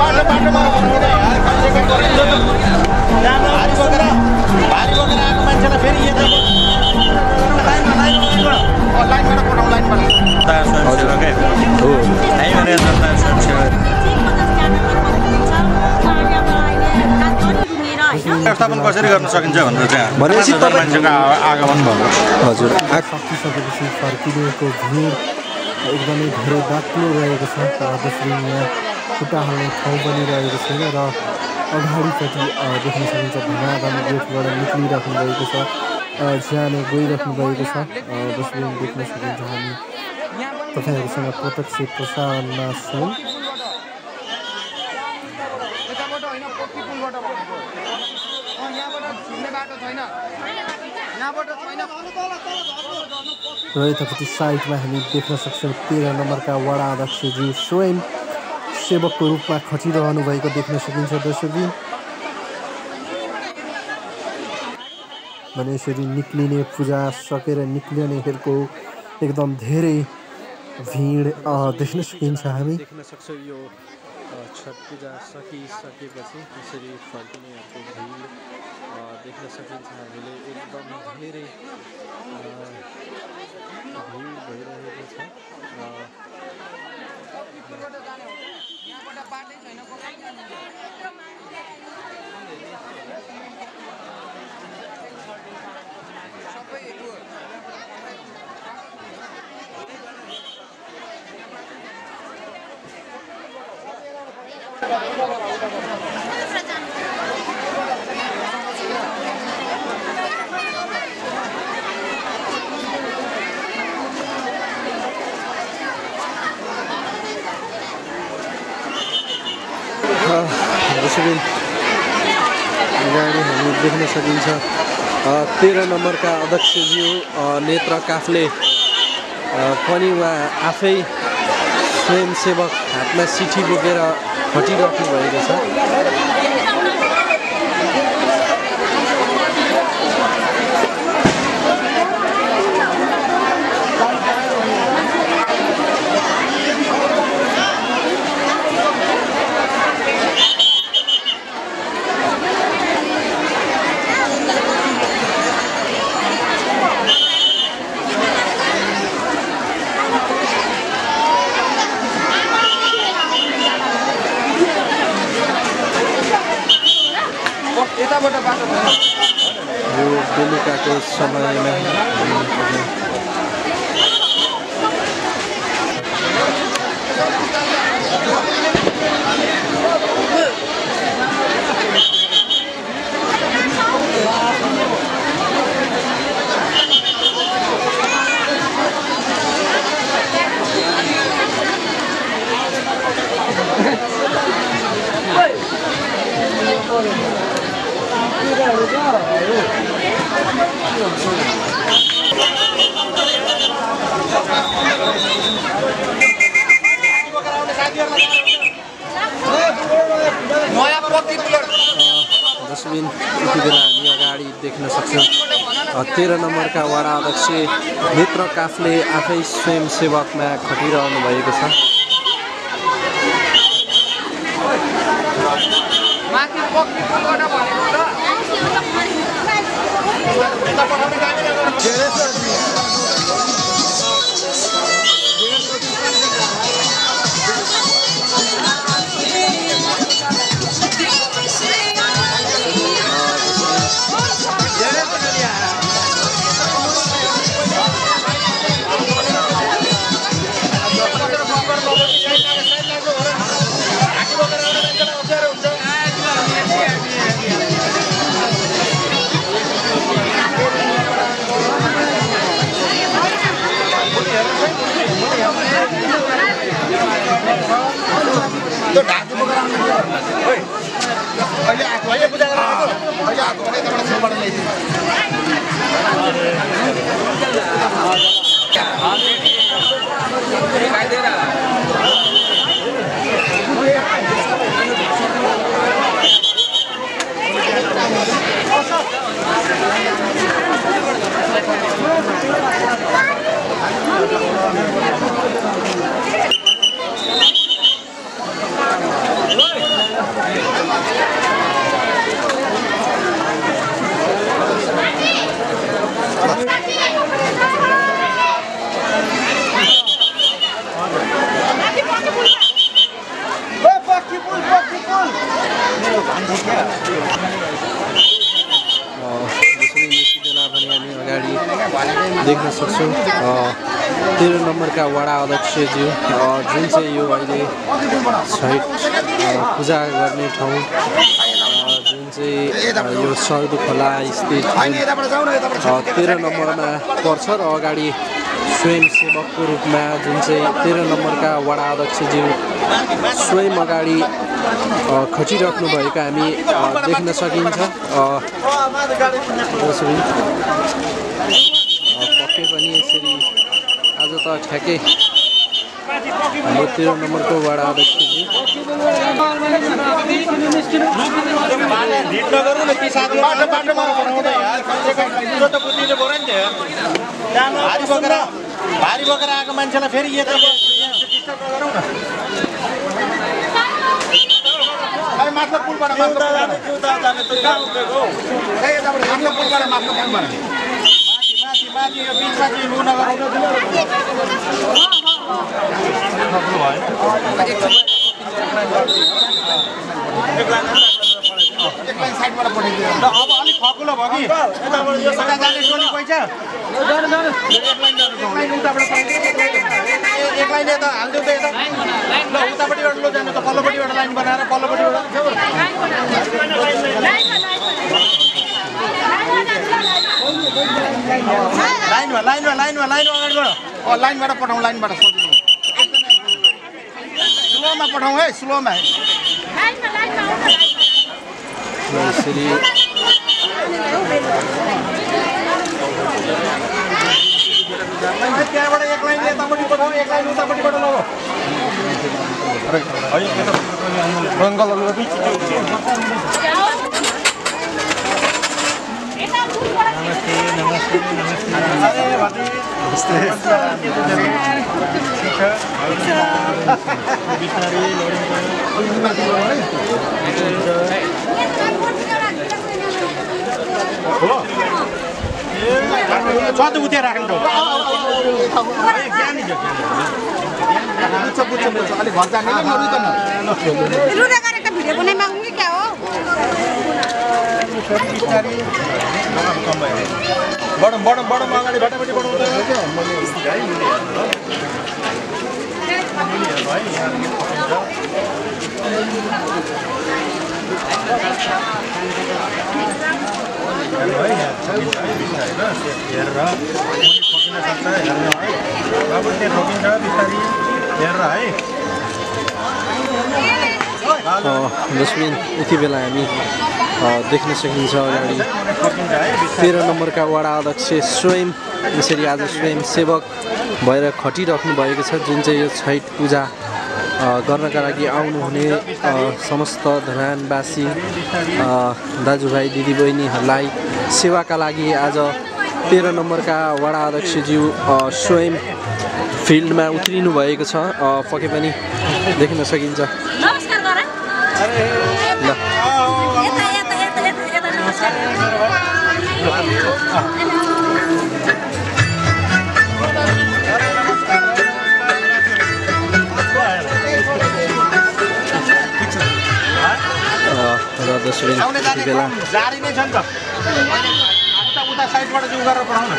बाटो बाटोमा भारी बोकेर भारी बोकेर आएको मान्छेलाई फेरि यता लाइनमा लाइनमा लाइनबाट पठाउँ लाइनबाट व्यवस्थापन कसरी गर्न सकिन्छ भनेर तपाईँ- मान्छेको आगमन भयो। हजुर। आ- सकिसकेपछि फर्किनेको भिड एकदमै धेरै बाक्लो रहेको छ। जसरी यहाँ खुट्टा हाल्ने ठाउँ पनि रहेको छैन र अगाडिपट्टि देख्न सकिन्छ धनाधन गेटबाट निक्लिराख्नु भएको छ ज्यानो गइराख्नु भएको छ। अ, जसरी देख्न सकिन्छ हामी तपाईँहरूसँग प्रत्यक्ष प्रसारणमा छौँ। र यतापट्टि साइडमा हामी देख्न सक्छौँ तेह्र नम्बरका वडा अध्यक्षज्यू स्वयं सेवकको रूपमा खटिरहनु भएको देख्न सकिन्छ दर्शकबिन। भने यसरी निक्लिने पूजा सकेर निक्लिनेहरूको एकदम धेरै भिड देख्न सकिन्छ हामी। देख्न सक्छौँ यो छठ पूजा सकिसकेपछि यसरी फर्किनेहरूको भिड देख्न सकिन्छ हामीले। एकदम धेरै अ, भिड भइरहेको छ र त्यसरी अगाडि हामी देख्न सकिन्छ तेह्र नम्बरका अध्यक्षज्यू नेत्र काफले पनि उहाँ आफै स्वयंसेवक हातमा सिठी बोकेर खटिराख्नु भएको छ यताबाट बाटो छैन यो बेलुकाको समयमा हामी नयाँ पक्की पुल डस्टबिन यति बेला हामी अगाडि देख्न सक्छौँ। तेह्र नम्बरका वडा अध्यक्ष मित्र काफले आफै स्वयंसेवकमा खटिरहनु भएको छ। माथि Gracias. त्यो ढाकी बोकेर आउनु अहिले आएको अहिले गरेर आएको अहिले आएको भने यताबाट छेउबाट ल्याइदिनु अगाडि देख्न सक्छौँ। तेह्र नम्बरका वडा अध्यक्षज्यू जुन चाहिँ यो अहिले छैठ पूजा गर्ने ठाउँ जुन चाहिँ यो सर्दु खोला स्थित तेह्र नम्बरमा पर्छ र अगाडि स्वयंसेवकको रूपमा जुन चाहिँ तेह्र नम्बरका वडा अध्यक्षज्यू स्वयं अगाडि खटिराख्नुभएको हामी देख्न सकिन्छ। पक्कै पनि यसरी आज त ठ्याक्कै हाम्रो तेह्र नम्बरको भारी बोकेर भारी बोकेर आएको मान्छेलाई फेरि यता डिस्टर्ब नगरौँ न खै माथिल्लो पुलबाट माथिल्लो यताबाट माथिल्लो पुलबाट माथिल्लो पुलबाट माथि माथि माथि यो बिचमा चाहिँ लु नगराउनु एक लाइन साइडबाट पठाइदियो। अब अलिक खकुलो भयो कि? यता जाने टोली पैसा। एक लाइन जानु पठाइदियो। एक लाइन यता हालिदिउँ त यता। ल उतापट्टिबाट लो जानु त पल्लोपट्टिबाट लाइन बनाएर पल्लोपट्टिबाट लाइनमा लाइनमा लाइनमा लाइनमा अगाडिबाट अँ लाइनबाट पठाउँ लाइनबाट सजिलो स्लोमा पठाउँ है स्लोमा त्यहाँबाट एक लाइन यतापट्टि पठाउँ एक लाइन उतापट्टिबाट लगो छ त उता राख्नु अलिक घर जाने क्या हो बढौँ बढौँ अगाडि बाटाबाटी बढौँ हेरेर है जसमिन यति बेला हामी देख्न सकिन्छ अगाडि। तेह्र नम्बरका वडा अध्यक्ष स्वयं यसरी आज स्वयं सेवक भएर खटिराख्नु भएको छ। जुन चाहिँ यो छैठ पूजा गर्नका लागि आउनुहुने समस्त धरानवासी अ, दाजुभाइ दिदीबहिनीहरूलाई सेवाका लागि आज तेह्र नम्बरका वडा अध्यक्षज्यू स्वयं फिल्डमा उत्रिनु भएको छ। अ, पक्कै पनि देख्न सकिन्छ। ल बेला जारी नै छ नि त। उता साइडबाट चाहिँ उ गरेर पठाउन। अँ,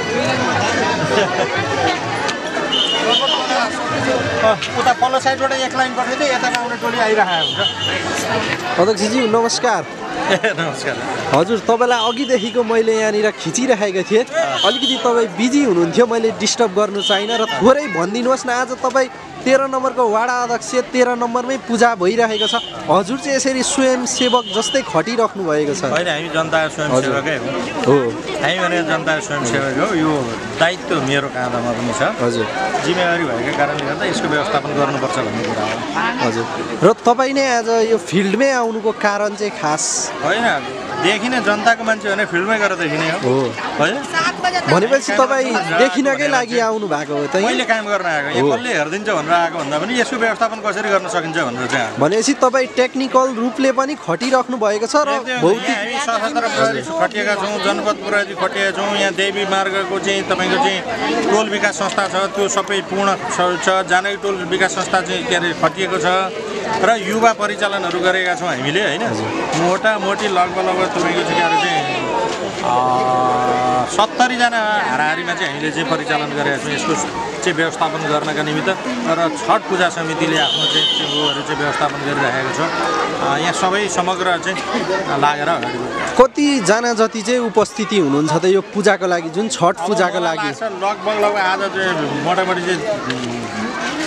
उता पल्लो साइडबाट एक लाइन पठाइदियो यता आउने टोली आइरहेको हुन्छ। अध्यक्षज्यू नमस्कार। नमस्कार। हजुर तपाईँलाई अघिदेखिको मैले यहाँनिर खिचिराखेको थिएँ। अलिकति तपाईँ बिजी हुनुहुन्थ्यो मैले डिस्टर्ब गर्नु चाहिनँ र थोरै भनिदिनुहोस् न आज तपाईँ तेह्र नम्बरको वाडा अध्यक्ष तेह्र नम्बरमै पूजा भइरहेको छ। हजुर चाहिँ यसरी स्वयंसेवक जस्तै खटिराख्नु भएको छ। होइन हामी जनता स्वयंसेवकै हो। हो। हामी भने जनता स्वयंसेवक हो। यो दायित्व मेरो काँधामा पनि छ। हजुर। जिम्मेवारी भएको कारणले गर्दा यसको व्यवस्थापन गर्नुपर्छ भन्ने कुरा हो। हजुर। र तपाईँ नै आज यो फिल्डमै आउनुको कारण चाहिँ खास? होइन देखिने जनताको मान्छे भने फिल्डमै गएर देखिने हो। होइन? भनेपछि तपाईँ देखिनकै लागि आउनु भएको हो त मैले काम गर्न आएको। कसले हेरिदिन्छ भनेर आएको भन्दा पनि यसको व्यवस्थापन कसरी गर्न सकिन्छ भनेर चाहिँ। भनेपछि तपाईँ टेक्निकल रूपले पनि खटिराख्नु भएको छ र भौतिक हामी सशस्त्र प्रहरी खटिएका छौँ जनपद प्रहरी खटिएका छौँ यहाँ देवी मार्गको चाहिँ तपाईँको चाहिँ टोल विकास संस्था छ त्यो सबै पूर्ण छ छ। जानकी टोल विकास संस्था चाहिँ के अरे खटिएको छ र युवा परिचालनहरू गरेका छौँ हामीले होइन मोटामोटी लगभग लगभग तपाईँको चाहिँ के अरे चाहिँ सत्तरीजना हाराहारीमा चाहिँ हामीले चाहिँ परिचालन गरेका छौँ यसको चाहिँ व्यवस्थापन गर्नका निमित्त र छठ पूजा समितिले आफ्नो चाहिँ ऊहरू चाहिँ व्यवस्थापन गरिरहेको छ यहाँ सबै समग्र चाहिँ लागेर अगाडि। कतिजना जति चाहिँ उपस्थिति हुनुहुन्छ त यो पूजाको लागि जुन छठ पूजाको लागि लगभग लगभग आज चाहिँ मोटामोटी चाहिँ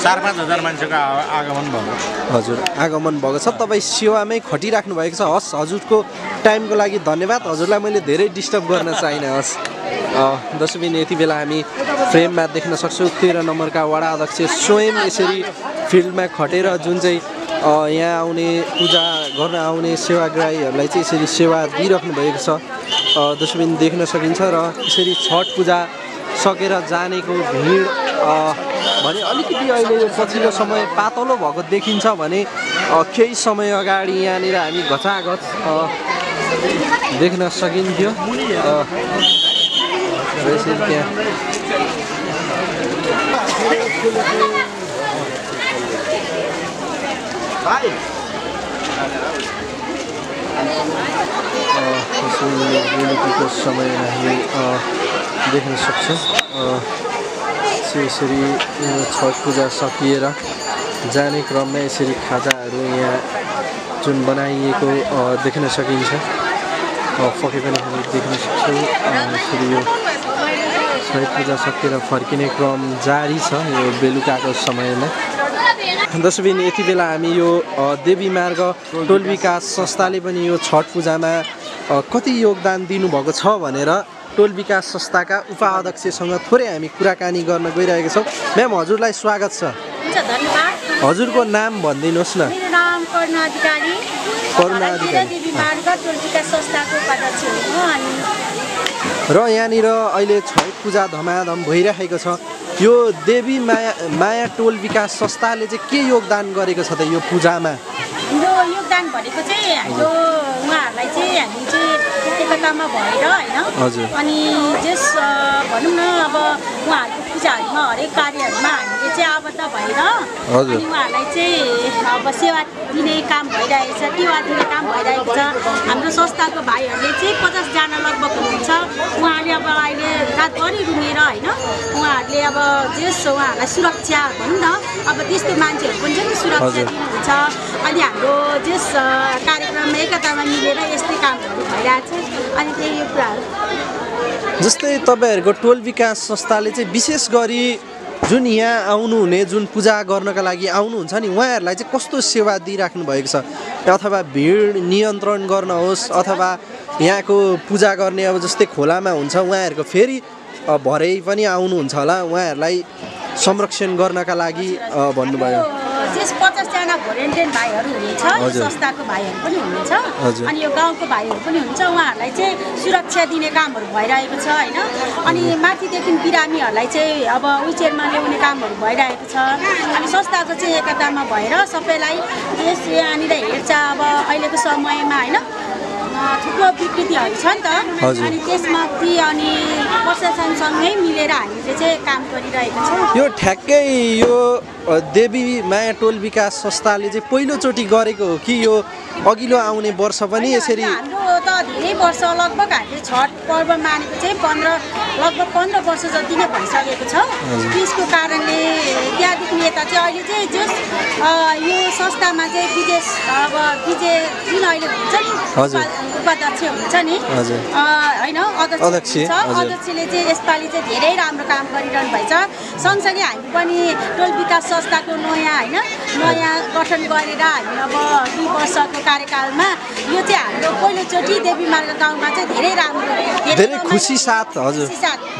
चार पाँच हजार मान्छेको आगमन भयो। हजुर आगमन भएको छ। तपाईँ सेवामै खटिराख्नु भएको छ। हस् हजुरको टाइमको लागि धन्यवाद। हजुरलाई मैले धेरै डिस्टर्ब गर्न चाहिनँ हस्। दसबिन यति बेला हामी फ्रेममा देख्न सक्छौँ। तेह्र नम्बरका वडा अध्यक्ष स्वयं यसरी फिल्डमा खटेर जुन चाहिँ यहाँ आउने पूजा गर्न आउने सेवाग्राहीहरूलाई चाहिँ यसरी सेवा दिइराख्नु भएको छ। अ, दसबिन देख्न सकिन्छ र यसरी छठ पूजा सकेर जानेको भिड भने अलिकति अहिले यो पछिल्लो समय पातलो भएको देखिन्छ भने केही समय अगाडि यहाँनिर हामी घचाघच देख्न सकिन्थ्यो। यसरी त्यहाँ। बेलुकीको समयमा हामी देख्न सक्छौँ। चाहिँ यसरी छठ पूजा सकिएर जाने क्रममा यसरी खाजाहरू यहाँ जुन बनाइएको देख्न सकिन्छ। पक्कै पनि हामी देख्न सक्छौँ। यसरी यो छठ पूजा सकिएर फर्किने क्रम जारी छ यो बेलुकाको समयमा। दसबिन यति बेला हामी यो देवी मार्ग टोल विकास संस्थाले पनि यो छठ पूजामा कति योगदान दिनुभएको छ भनेर टोल विकास संस्थाका उपाध्यक्षसँग थोरै हामी कुराकानी गर्न गइरहेका छौँ। म्याम हजुरलाई स्वागत छ। हजुरको नाम भनिदिनुहोस् न। र यहाँनिर अहिले छठ पूजा धमाधम भइरहेको छ। यो देवी माया माया टोल विकास संस्थाले चाहिँ के योगदान गरेको छ त यो पूजामा? हाम्रो योगदान भनेको चाहिँ हाम्रो उहाँहरूलाई चाहिँ हामी चाहिँ एकतामा भएर होइन। अनि जस भनौँ न अब उहाँहरूको पूजाहरूमा हरेक कार्यहरूमा हामीले चाहिँ आबद्ध भएर। अनि उहाँहरूलाई चाहिँ अब सेवा दिने काम भइरहेको छ टेवा दिने काम भइरहेको छ हाम्रो संस्थाको भाइहरूले चाहिँ पचासजना लगभग हुनुहुन्छ उहाँहरूले अब अहिले रातभरि रुमेर होइन उहाँहरूले अब जस उहाँहरूलाई सुरक्षा भनौँ न अब त्यस्तो मान्छेहरू पनि छ नि सुरक्षा। दिनुहुन्छ अनि हाम्रो जस कार्यक्रममा एकतामा मिलेर यस्तै कामहरू छ। अनि त्यही यो कुराहरू। जस्तै तपाईँहरूको टोल विकास संस्थाले चाहिँ विशेष गरी जुन यहाँ आउनुहुने जुन पूजा गर्नका लागि आउनुहुन्छ नि उहाँहरूलाई चाहिँ कस्तो सेवा दिइराख्नु भएको छ? अथवा भिड नियन्त्रण गर्न होस् अथवा यहाँको पूजा गर्ने अब जस्तै खोलामा हुन्छ उहाँहरूको फेरि भरै पनि आउनुहुन्छ होला उहाँहरूलाई संरक्षण गर्नका लागि भन्नुभयो। त्यस पचासजना भोलिन्टियर भाइहरू हुनुहुन्छ। संस्थाको भाइहरू पनि हुनुहुन्छ। अनि यो गाउँको भाइहरू पनि हुनुहुन्छ उहाँहरूलाई चाहिँ सुरक्षा दिने कामहरू भइरहेको छ होइन अनि माथिदेखि बिरामीहरूलाई चाहिँ अब विचेरमा ल्याउने कामहरू भइरहेको छ अनि संस्थाको चाहिँ एकतामा भएर सबैलाई यस यहाँनिर हेर्छ अब अहिलेको समयमा होइन थुप्रो विकृतिहरू छ नि त। अनि त्यसमाथि अनि प्रशासनसँगै मिलेर हामीले चाहिँ काम गरिरहेको छौँ यो ठ्याक्कै यो देवी माया टोल विकास संस्थाले चाहिँ पहिलोचोटि गरेको हो कि यो अघिल्लो आउने वर्ष पनि यसरी हाम्रो त धेरै वर्ष लगभग हामीले छठ पर्व मानेको चाहिँ पन्ध्र लगभग पन्ध्र वर्ष जति नै भइसकेको छ। त्यसको कारणले त्यहाँदेखि यता चाहिँ अहिले चाहिँ जस यो संस्थामा चाहिँ विदेश अब विजय जुन अहिले हुन्छ नि उपाध्यक्ष हुन्छ नि होइन अध्यक्ष, छ। अध्यक्षले चाहिँ यसपालि चाहिँ धेरै राम्रो काम गरिरहनु भएछ। सँगसँगै हामी पनि टोल विकास संस्थाको नयाँ होइन? नयाँ गठन गरेर हामी अब दुई वर्षको कार्यकालमा यो चाहिँ हाम्रो पहिलोचोटि देवी मार्ग गाउँमा चाहिँ धेरै राम्रो धेरै खुसी साथ हजुर।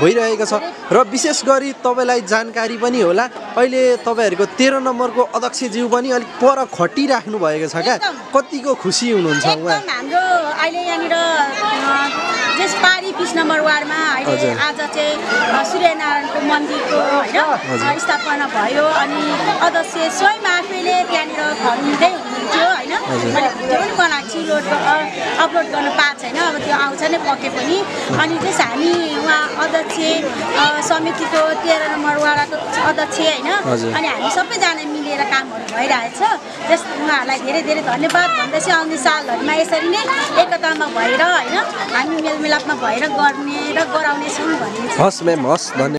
भइरहेको छ। र विशेष गरी तपाईँलाई जानकारी पनि होला। अहिले तपाईँहरूको तेह्र नम्बरको अध्यक्षज्यू पनि अलिक पर खटिराख्नु भएको छ क्या। कतिको खुसी हुनुहुन्छ उहाँ? हाम्रो अहिले यहाँनिर जस पारी बिस नम्बर वार्डमा अहिले। आज चाहिँ सूर्यनारायणको मन्दिरको होइन स्थापना भयो अनि अध्यक्ष स्वयं आफैले त्यहाँनिर खनिँदै हुनुहुन्थ्यो होइन? मैले भिडियो पनि बनाएको छु लोड अपलोड गर्न पाएको छैन। अब त्यो आउँछ नै पके पनि। अनि त्यस हामी उहाँ अध्यक्ष समितिको तेह्र नम्बर वाडाको अध्यक्ष होइन। अनि हामी सबैजना मिलेर कामहरू भइरहेछ। त्यस उहाँहरूलाई धेरै धेरै धन्यवाद। भन्दैछु आउने सालहरूमा यसरी नै एकतामा भएर होइन हामी मेलमिलापमा भएर गर्ने र गराउनेछौँ भन्ने हस् म्याम हस् धन्यवाद